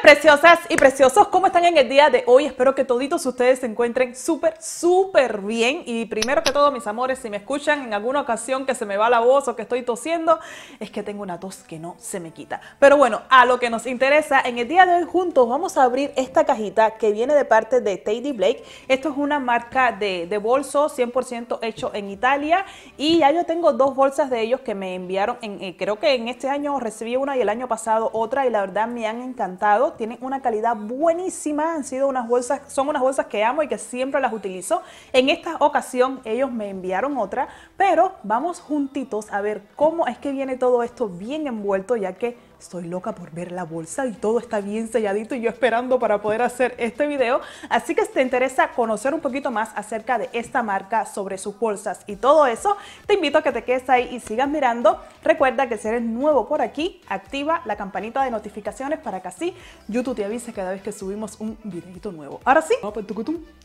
preciosas y preciosos? ¿Cómo están en el día de hoy? Espero que toditos ustedes se encuentren súper, súper bien. Y primero que todo, mis amores, si me escuchan en alguna ocasión que se me va la voz o que estoy tosiendo, es que tengo una tos que no se me quita. Pero bueno, a lo que nos interesa, en el día de hoy juntos vamos a abrir esta cajita que viene de parte de Teddy Blake. Esto es una marca de, de bolso 100% hecho en Italia. Y ya yo tengo dos bolsas de ellos que me enviaron, en, eh, creo que en este año recibí una y el año pasado otra y la verdad me han encantado. Tienen una calidad buenísima, han sido unas bolsas, son unas bolsas que amo y que siempre las utilizo. En esta ocasión ellos me enviaron otra, pero vamos juntitos a ver cómo es que viene todo esto bien envuelto, ya que Estoy loca por ver la bolsa y todo está bien selladito y yo esperando para poder hacer este video. Así que si te interesa conocer un poquito más acerca de esta marca, sobre sus bolsas y todo eso, te invito a que te quedes ahí y sigas mirando. Recuerda que si eres nuevo por aquí, activa la campanita de notificaciones para que así YouTube te avise cada vez que subimos un videito nuevo. Ahora sí, vamos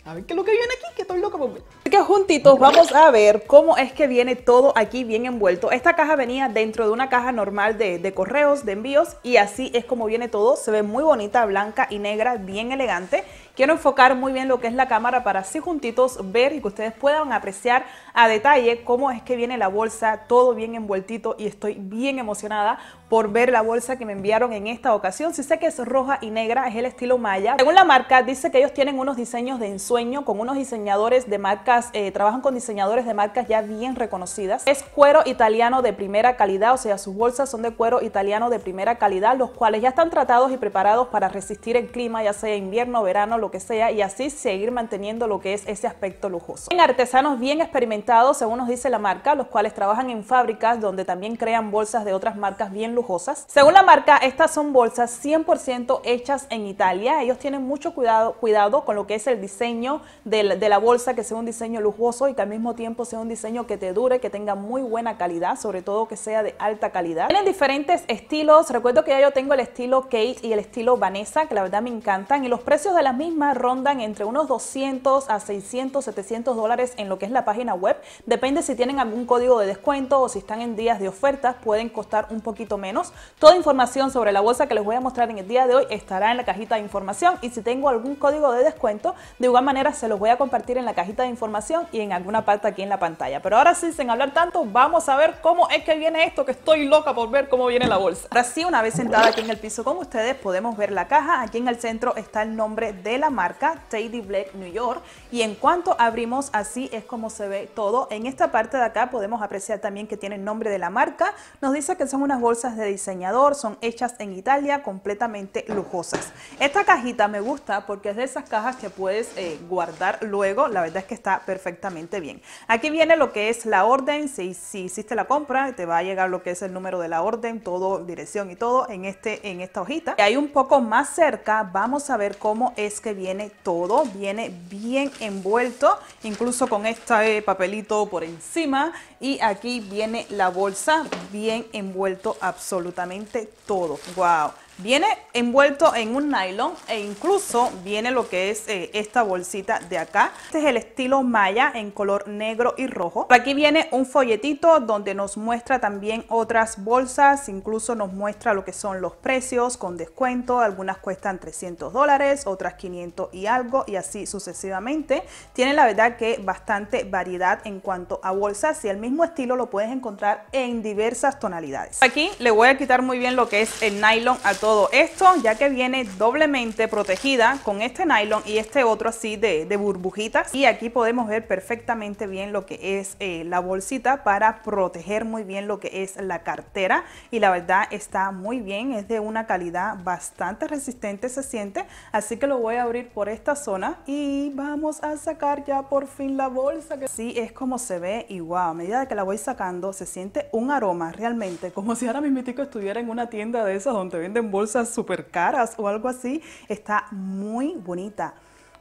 a ver qué es lo que viene aquí, que estoy loca por ver. Así que juntitos vamos a ver cómo es que viene todo aquí bien envuelto. Esta caja venía dentro de una caja normal de, de correos, de y así es como viene todo. Se ve muy bonita, blanca y negra, bien elegante. Quiero enfocar muy bien lo que es la cámara para así juntitos ver y que ustedes puedan apreciar a detalle cómo es que viene la bolsa, todo bien envueltito y estoy bien emocionada por ver la bolsa que me enviaron en esta ocasión. Si sé que es roja y negra, es el estilo Maya. Según la marca, dice que ellos tienen unos diseños de ensueño con unos diseñadores de marcas, eh, trabajan con diseñadores de marcas ya bien reconocidas. Es cuero italiano de primera calidad, o sea, sus bolsas son de cuero italiano de primera calidad, los cuales ya están tratados y preparados para resistir el clima, ya sea invierno, verano, lo que sea, y así seguir manteniendo lo que es ese aspecto lujoso. En artesanos bien experimentados, según nos dice la marca, los cuales trabajan en fábricas donde también crean bolsas de otras marcas bien lujosas. Según la marca, estas son bolsas 100% hechas en Italia. Ellos tienen mucho cuidado, cuidado con lo que es el diseño de la, de la bolsa, que sea un diseño lujoso y que al mismo tiempo sea un diseño que te dure, que tenga muy buena calidad, sobre todo que sea de alta calidad. Tienen diferentes estilos. Recuerdo que ya yo tengo el estilo Kate y el estilo Vanessa, que la verdad me encantan. Y los precios de las mismas rondan entre unos 200 a 600, 700 dólares en lo que es la página web. Depende si tienen algún código de descuento o si están en días de ofertas, pueden costar un poquito menos. Toda información sobre la bolsa que les voy a mostrar en el día de hoy estará en la cajita de información y si tengo algún código de descuento, de igual manera se los voy a compartir en la cajita de información y en alguna parte aquí en la pantalla. Pero ahora sí, sin hablar tanto, vamos a ver cómo es que viene esto, que estoy loca por ver cómo viene la bolsa. Ahora sí, una vez sentada aquí en el piso con ustedes, podemos ver la caja. Aquí en el centro está el nombre de la marca Teddy Black New York y en cuanto abrimos así es como se ve todo. En esta parte de acá podemos apreciar también que tiene el nombre de la marca. Nos dice que son unas bolsas de diseñador, son hechas en Italia, completamente lujosas. Esta cajita me gusta porque es de esas cajas que puedes eh, guardar luego. La verdad es que está perfectamente bien. Aquí viene lo que es la orden. Si, si hiciste la compra, te va a llegar lo que es el número de la orden, todo, dirección y todo en, este, en esta hojita. Y ahí un poco más cerca vamos a ver cómo es que viene todo, viene bien envuelto, incluso con este papelito por encima y aquí viene la bolsa bien envuelto absolutamente todo. ¡Wow! Viene envuelto en un nylon e incluso viene lo que es eh, esta bolsita de acá. Este es el estilo Maya en color negro y rojo. Aquí viene un folletito donde nos muestra también otras bolsas, incluso nos muestra lo que son los precios con descuento. Algunas cuestan 300 dólares, otras 500 y algo y así sucesivamente. Tiene la verdad que bastante variedad en cuanto a bolsas y el mismo estilo lo puedes encontrar en diversas tonalidades. Aquí le voy a quitar muy bien lo que es el nylon a todo esto, ya que viene doblemente protegida con este nylon y este otro así de, burbujitas. Y aquí podemos ver perfectamente bien lo que es eh, la bolsita para proteger muy bien lo que es la cartera. Y la verdad está muy bien, es de una calidad bastante resistente, se siente. Así que lo voy a abrir por esta zona y vamos a sacar ya por fin la bolsa. Que sí es como se ve y wow, a medida que la voy sacando se siente un aroma realmente como si ahora mismo estuviera en una tienda de esas donde venden bolsas súper caras o algo así. Está muy bonita.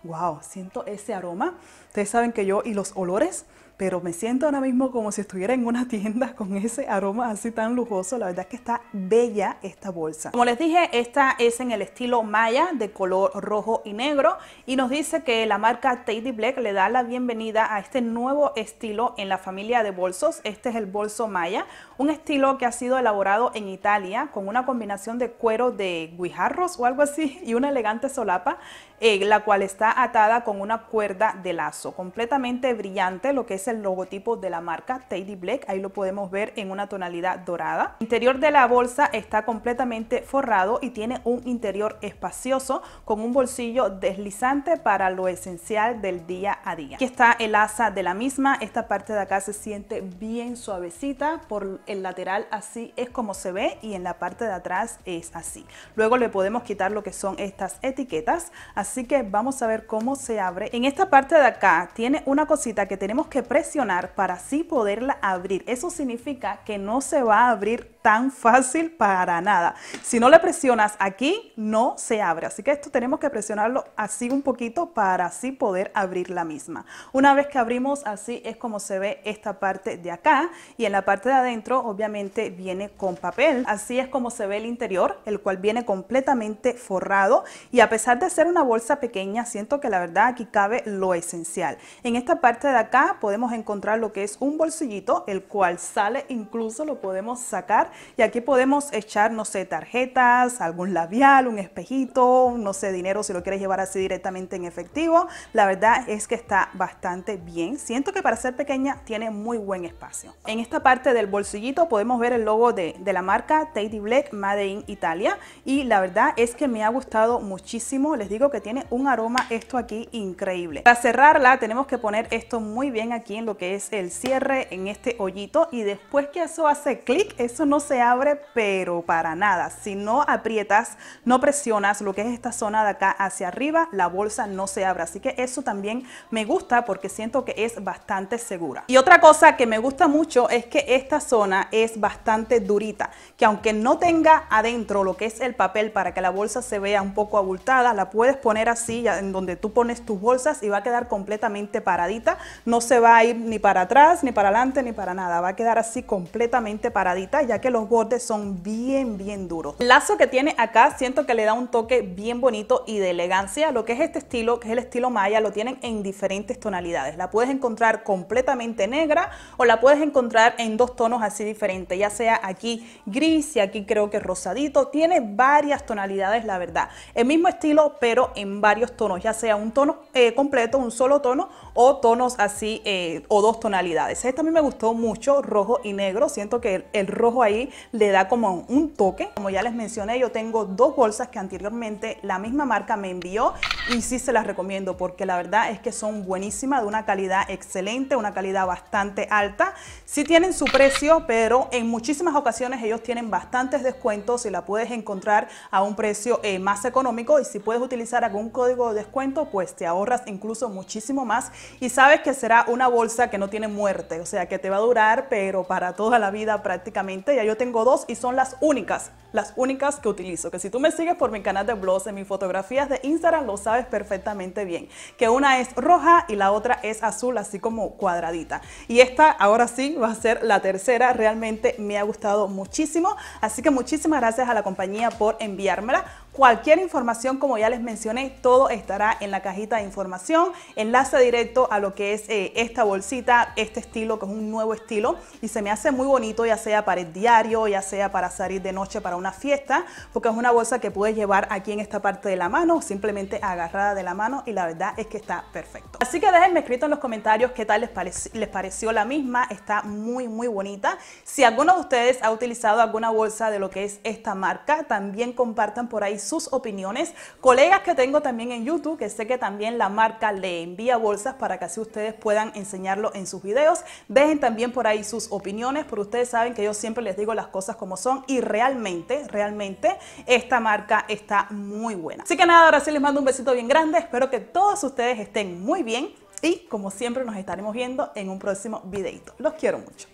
Wow, siento ese aroma. Ustedes saben que yo y los olores pero me siento ahora mismo como si estuviera en una tienda con ese aroma así tan lujoso. La verdad es que está bella esta bolsa. Como les dije, esta es en el estilo Maya de color rojo y negro y nos dice que la marca Teddy Black le da la bienvenida a este nuevo estilo en la familia de bolsos. Este es el bolso Maya, un estilo que ha sido elaborado en Italia con una combinación de cuero de guijarros o algo así y una elegante solapa, eh, la cual está atada con una cuerda de lazo, completamente brillante, lo que el logotipo de la marca Teddy Black. Ahí lo podemos ver en una tonalidad dorada. El interior de la bolsa está completamente forrado y tiene un interior espacioso con un bolsillo deslizante para lo esencial del día a día. Aquí está el asa de la misma. Esta parte de acá se siente bien suavecita. Por el lateral así es como se ve y en la parte de atrás es así. Luego le podemos quitar lo que son estas etiquetas. Así que vamos a ver cómo se abre. En esta parte de acá tiene una cosita que tenemos que presionar para así poderla abrir. Eso significa que no se va a abrir tan fácil para nada. Si no le presionas aquí, no se abre. Así que esto tenemos que presionarlo así un poquito para así poder abrir la misma. Una vez que abrimos, así es como se ve esta parte de acá. Y en la parte de adentro, obviamente, viene con papel. Así es como se ve el interior, el cual viene completamente forrado. Y a pesar de ser una bolsa pequeña, siento que la verdad aquí cabe lo esencial. En esta parte de acá podemos encontrar lo que es un bolsillito, el cual sale, incluso lo podemos sacar y aquí podemos echar, no sé, tarjetas, algún labial, un espejito, no sé, dinero si lo quieres llevar así directamente en efectivo. La verdad es que está bastante bien. Siento que para ser pequeña tiene muy buen espacio. En esta parte del bolsillito podemos ver el logo de, de la marca Teddy Black Made in Italia y la verdad es que me ha gustado muchísimo. Les digo que tiene un aroma esto aquí increíble. Para cerrarla tenemos que poner esto muy bien aquí en lo que es el cierre en este hoyito y después que eso hace clic, eso no se abre, pero para nada. Si no aprietas, no presionas lo que es esta zona de acá hacia arriba, la bolsa no se abre. Así que eso también me gusta porque siento que es bastante segura. Y otra cosa que me gusta mucho es que esta zona es bastante durita, que aunque no tenga adentro lo que es el papel para que la bolsa se vea un poco abultada, la puedes poner así, en donde tú pones tus bolsas y va a quedar completamente paradita. No se va a ir ni para atrás, ni para adelante, ni para nada. Va a quedar así completamente paradita, ya que los bordes son bien, bien duros. El lazo que tiene acá siento que le da un toque bien bonito y de elegancia. Lo que es este estilo, que es el estilo Maya, lo tienen en diferentes tonalidades. La puedes encontrar completamente negra o la puedes encontrar en dos tonos así diferentes, ya sea aquí gris y aquí creo que rosadito. Tiene varias tonalidades, la verdad. El mismo estilo, pero en varios tonos, ya sea un tono eh, completo, un solo tono o tonos así eh, o dos tonalidades. Esta a mí me gustó mucho, rojo y negro. Siento que el rojo ahí le da como un toque. Como ya les mencioné, yo tengo dos bolsas que anteriormente la misma marca me envió y sí se las recomiendo porque la verdad es que son buenísimas, de una calidad excelente, una calidad bastante alta. Sí tienen su precio, pero en muchísimas ocasiones ellos tienen bastantes descuentos y la puedes encontrar a un precio eh, más económico y si puedes utilizar algún código de descuento, pues te ahorras incluso muchísimo más y sabes que será una bolsa que no tiene muerte, o sea que te va a durar, pero para toda la vida prácticamente. Yo tengo dos y son las únicas, las únicas que utilizo. Que si tú me sigues por mi canal de blogs, en mis fotografías de Instagram, lo sabes perfectamente bien. Que una es roja y la otra es azul, así como cuadradita. Y esta ahora sí va a ser la tercera. Realmente me ha gustado muchísimo. Así que muchísimas gracias a la compañía por enviármela. Cualquier información, como ya les mencioné, todo estará en la cajita de información. Enlace directo a lo que es eh, esta bolsita, este estilo, que es un nuevo estilo. Y se me hace muy bonito, ya sea para el diario, ya sea para salir de noche para una fiesta, porque es una bolsa que puedes llevar aquí en esta parte de la mano, simplemente agarrada de la mano. Y la verdad es que está perfecto. Así que déjenme escrito en los comentarios qué tal les, les pareció la misma. Está muy, muy bonita. Si alguno de ustedes ha utilizado alguna bolsa de lo que es esta marca, también compartan por ahí sus opiniones. Colegas que tengo también en YouTube, que sé que también la marca le envía bolsas para que así ustedes puedan enseñarlo en sus videos. Dejen también por ahí sus opiniones, porque ustedes saben que yo siempre les digo las cosas como son y realmente, realmente esta marca está muy buena. Así que nada, ahora sí les mando un besito bien grande. Espero que todos ustedes estén muy bien y como siempre nos estaremos viendo en un próximo videito. Los quiero mucho.